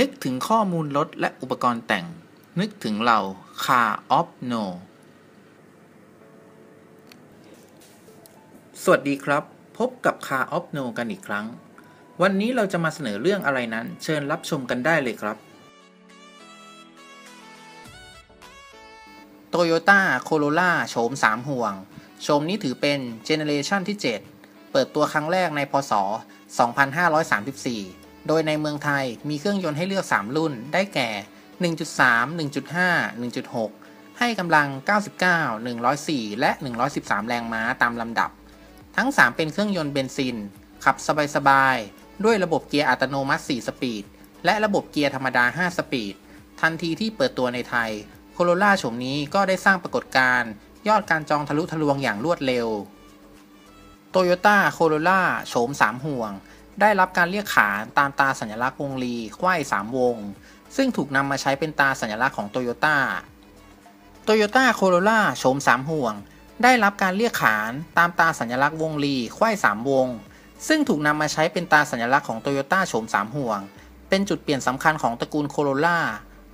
นึกถึงข้อมูลรถและอุปกรณ์แต่ง นึกถึงเรา Car of No สวัสดีครับ พบกับ Car of No กันอีกครั้ง วันนี้เราจะมาเสนอเรื่องอะไรนั้น เชิญรับชมกันได้เลยครับ Toyota Corolla โฉม 3 ห่วง โฉมนี้ถือเป็นเจเนเรชันที่ 7 เปิดตัวครั้งแรกในพศ 2534 โดยในเมืองไทยมีเครื่องยนต์ให้เลือก 3 รุ่น ได้แก่ 1.3 1.5 1.6 ให้กำลัง 99 104 และ 113 แรงม้าตามลำดับ ทั้ง 3 เป็นเครื่องยนต์เบนซิน ขับสบายๆ ด้วยระบบเกียร์อัตโนมัติ 4 สปีด และระบบเกียร์ธรรมดา 5 สปีด ทันทีที่เปิดตัวในไทย โคโรล่าโฉมนี้ก็ได้สร้างปรากฏการณ์ยอดการจองทะลุทะลวงอย่างรวดเร็ว Toyota Corolla โฉม 3 ห่วง ได้รับการเรียกขานตามตาสัญลักษณ์วงรีไขว้3วง ซึ่งถูกนำมาใช้เป็นตาสัญลักษณ์ของ Toyota Toyota Corolla โฉม3ห่วง ได้รับการเรียกขานตามตาสัญลักษณ์วงรีไขว้3วง ซึ่งถูกนำมาใช้เป็นตาสัญลักษณ์ของ Toyota โฉม3ห่วง เป็นจุดเปลี่ยนสำคัญของตระกูล Corolla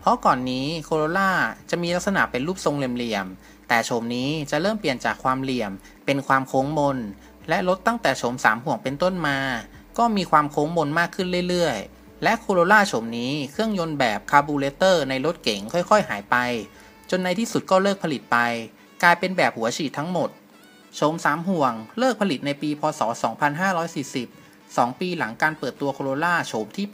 เพราะก่อนนี้ Corolla จะมีลักษณะเป็นรูปทรงเหลี่ยมๆ แต่โฉมนี้จะเริ่มเปลี่ยนจากความเหลี่ยมเป็นความโค้งมน และรถตั้งแต่โฉม3ห่วงเป็นต้นมา ก็มีความโค้งมนมากขึ้นเรื่อยๆ และ Corolla โฉมนี้เครื่องยนต์แบบคาร์บูเรเตอร์ในรถเก๋งค่อย ๆ หายไป จนในที่สุดก็เลิกผลิตไป กลายเป็นแบบหัวฉีดทั้งหมดโฉม3ห่วง เลิกผลิตในปี พศ 2540 2 ปีหลังการเปิดตัว Corolla โฉมที่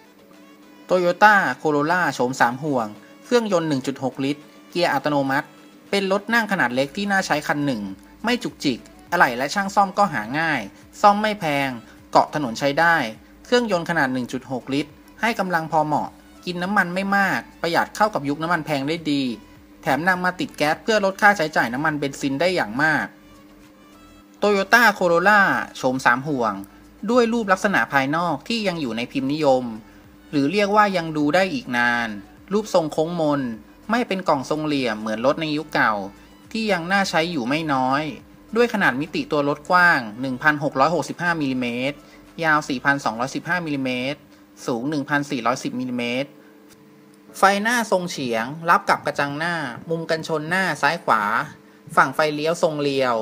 8 Toyota Corolla โฉม3 ห่วง เครื่องยนต์ 1.6 ลิตร เกียร์อัตโนมัติ เป็นรถนั่งขนาดเล็กที่น่าใช้คันหนึ่ง ไม่จุกจิก อะไหล่และช่างซ่อมก็หาง่าย ซ่อมไม่แพง เกาะถนนใช้ได้ เครื่องยนต์ขนาด 1.6 ลิตร ให้กำลังพอเหมาะ กินน้ำมันไม่มาก ประหยัดเข้ากับยุคน้ำมันแพงได้ดี แถมนำมาติดแก๊สเพื่อลดค่าใช้จ่ายน้ำมันเบนซินได้อย่างมาก Toyota Corolla โฉม3 ห่วง ด้วยรูปลักษณะภายนอกที่ยังอยู่ในพิมพ์นิยม หรือเรียกว่ายังดูได้อีกนาน รูปทรงโค้งมน ไม่เป็นกล่องทรงเหลี่ยมเหมือนรถในยุคเก่า ที่ยังน่าใช้อยู่ไม่น้อย ด้วยขนาดมิติตัวรถกว้าง 1,665มิลลิเมตรยาว 4,215มิลลิเมตรสูง 1,410มิลลิเมตรไฟหน้าทรงเฉียง รับกับกระจังหน้า มุมกันชนหน้าซ้ายขวา ฝังไฟเลี้ยวทรงเรียว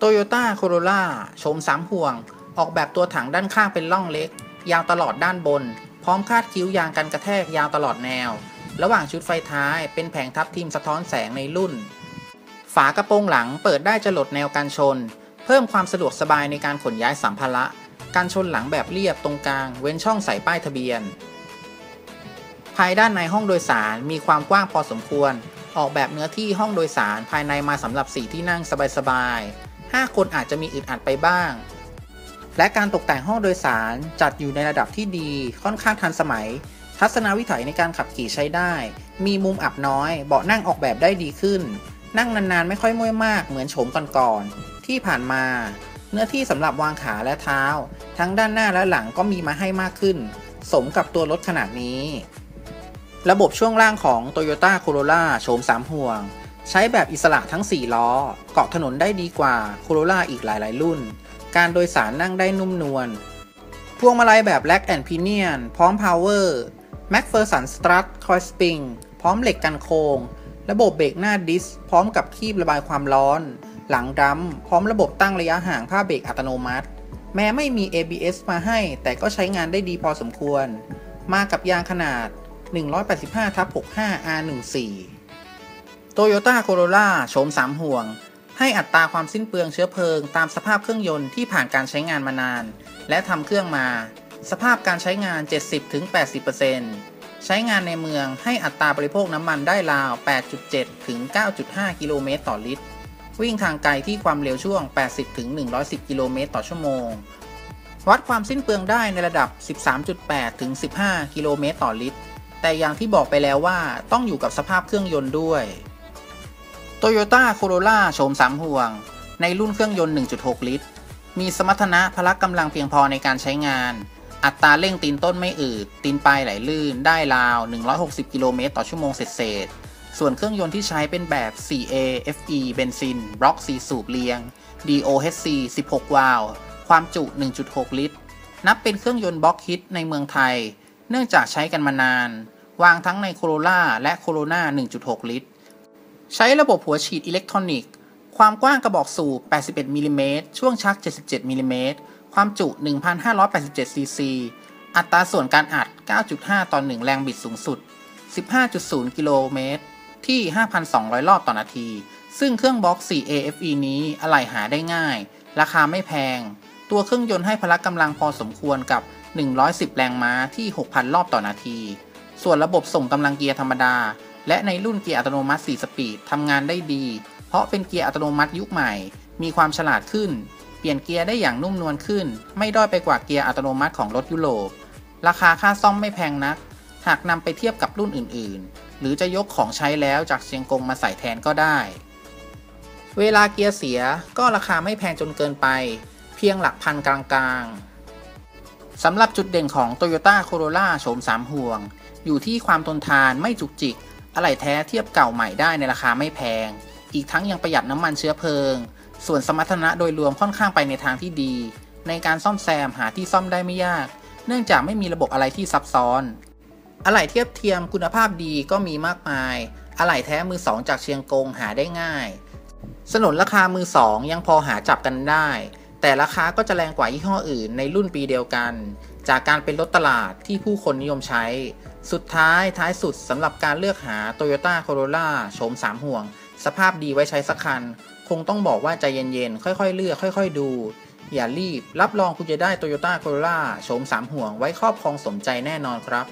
Toyota Corolla โฉม3ห่วง ออกแบบตัวถังด้านข้างเป็นล่องเล็ก ยาวตลอดด้านบน พร้อมคาดคิ้วยางกันกระแทกยาวตลอดแนว ระหว่างชุดไฟท้ายเป็นแผงทับทิมสะท้อนแสงในรุ่น ฝากระโปรงหลังเปิดได้จะหลดแนวการชน เพิ่มความสะดวกสบายในการขนย้ายสัมภาระการชนหลังแบบเรียบตรงกลาง เว้นช่องใส่ป้ายทะเบียน ภายด้านในห้องโดยสารมีความกว้างพอสมควร ออกแบบเนื้อที่ห้องโดยสารภายในมาสำหรับ 4 ที่นั่งสบายๆ 5 คนอาจจะมีอึดอัดไปบ้าง และการตกแต่งห้องโดยสารจัดอยู่ในระดับที่ดีค่อนข้างทันสมัย ทัศนวิถัยในการขับขี่ใช้ได้ มีมุมอับน้อย เบาะนั่งออกแบบได้ดีขึ้น นั่งนานๆ ไม่ค่อยมุ่ยมากเหมือนโฉมก่อนๆที่ผ่านมาเนื้อที่สำหรับวางขาและเท้า ทั้งด้านหน้าและหลังก็มีมาให้มากขึ้น สมกับตัวรถขนาดนี้ ระบบช่วงล่างของ Toyota Corolla โฉม 3 ห่วง ใช้แบบอิสระทั้ง 4 ล้อ เกาะถนนได้ดีกว่า Corolla อีกหลายๆ รุ่น การโดยสารนั่งได้นุ่มนวลพวงมาลัยแบบ Rack and Pinion พร้อม Power MacPherson Strut Coil Spring พร้อมเหล็กกันโคง ระบบเบรกหน้าดิสพร้อมกับคีบระบายความร้อน หลังดรัมพร้อมระบบตั้งระยะห่างผ้าเบรกอัตโนมัติ แม้ไม่มี ABS มาให้ แต่ก็ใช้งานได้ดีพอสมควร มากับยางขนาด 185ทับ65 R14 Toyota Corolla โฉม3 ห่วง ให้อัตราความสิ้นเปลืองเชื้อเพลิง ตามสภาพเครื่องยนต์ที่ผ่านการใช้งานมานาน และทำเครื่องมา สภาพการใช้งาน 70-80% ใช้งานในเมืองให้อัตราบริโภคน้ำมันได้ราว 8.7 ถึง 9.5 กิโลเมตรต่อลิตร วิ่งทางไกลที่ความเร็วช่วง 80 ถึง 110 กิโลเมตรต่อชั่วโมง วัดความสิ้นเปลืองได้ในระดับ 13.8 ถึง 15 กิโลเมตรต่อลิตร แต่อย่างที่บอกไปแล้วว่าต้องอยู่กับสภาพเครื่องยนต์ด้วย Toyota Corolla โฉม3ห่วง ในรุ่นเครื่องยนต์ 1.6 ลิตร มีสมรรถนะพละกำลังเพียงพอในการใช้งาน อัตราเร่งตีนต้นไม่อืด ตีนปลายไหลลื่น ได้ราว 160 กิโลเมตรต่อชั่วโมงเศษๆส่วนเครื่องยนต์ที่ใช้เป็นแบบ 4A FE เบนซิน บล็อก 4 สูบเรียง DOHC 16 วาล์ว ความจุ 1.6 ลิตร นับเป็นเครื่องยนต์บล็อกฮิตในเมืองไทย เนื่องจากใช้กันมานาน วางทั้งในโคโรล่าและโคโรนา 1.6 ลิตร ใช้ระบบหัวฉีดอิเล็กทรอนิกส์ ความกว้างกระบอกสูบ 81มิลลิเมตรช่วงชัก 77มิลลิเมตร ความจุ 1,587 ซีซี อัตราส่วนการอัด 9.5 ต่อ 1 แรงบิดสูงสุด 15.0 กิโลเมตร ที่ 5,200 รอบต่อนาที ซึ่งเครื่องบล็อก 4A-FE นี้อะไหล่หาได้ง่าย ราคาไม่แพง ตัวเครื่องยนต์ให้พละกำลังพอสมควรกับ 110 แรงม้าที่ 6,000 รอบต่อนาที ส่วนระบบส่งกำลังเกียร์ธรรมดา และในรุ่นเกียร์อัตโนมัติ 4 สปีดทำงานได้ดี เพราะเป็นเกียร์อัตโนมัติยุคใหม่ มีความฉลาดขึ้น เปลี่ยนเกียร์ได้อย่างนุ่มนวลขึ้น ไม่ด้อยไปกว่าเกียร์อัตโนมัติของรถยุโรป ราคาค่าซ่อมไม่แพงนัก หากนำไปเทียบกับรุ่นอื่น ๆ หรือจะยกของใช้แล้วจากเชียงกงมาใส่แทนก็ได้ เวลาเกียร์เสียก็ราคาไม่แพงจนเกินไป เพียงหลักพันกลางๆสำหรับจุดเด่นของ Toyota Corolla โฉม3ห่วง อยู่ที่ความทนทานไม่จุกจิกอะไหล่แท้เทียบเก่าใหม่ได้ในราคาไม่แพง อีกทั้งยังประหยัดน้ำมันเชื้อเพลิง ส่วนสมรรถนะโดยรวมค่อนข้างไปในทางที่ดี ในการซ่อมแซมหาที่ซ่อมได้ไม่ยาก เนื่องจากไม่มีระบบอะไรที่ซับซ้อน อะไหล่เทียบเทียมคุณภาพดีก็มีมากมาย อะไหล่แท้มือสองจากเชียงกงหาได้ง่าย สนนราคามือสองยังพอหาจับกันได้ แต่ราคาก็จะแรงกว่ายี่ห้ออื่นในรุ่นปีเดียวกัน จากการเป็นรถตลาดที่ผู้คนนิยมใช้ สุดท้ายท้ายสุดสำหรับการเลือกหา Toyota Corolla โฉม3 ห่วง สภาพดีไว้ใช้สักคัน คงต้องบอกว่าใจเย็นๆ ค่อยๆ เลือก ค่อย ๆ ดู อย่ารีบ รับรองคุณจะได้ Toyota Corolla โฉม3ห่วงไว้ครอบครองสมใจแน่นอนครับ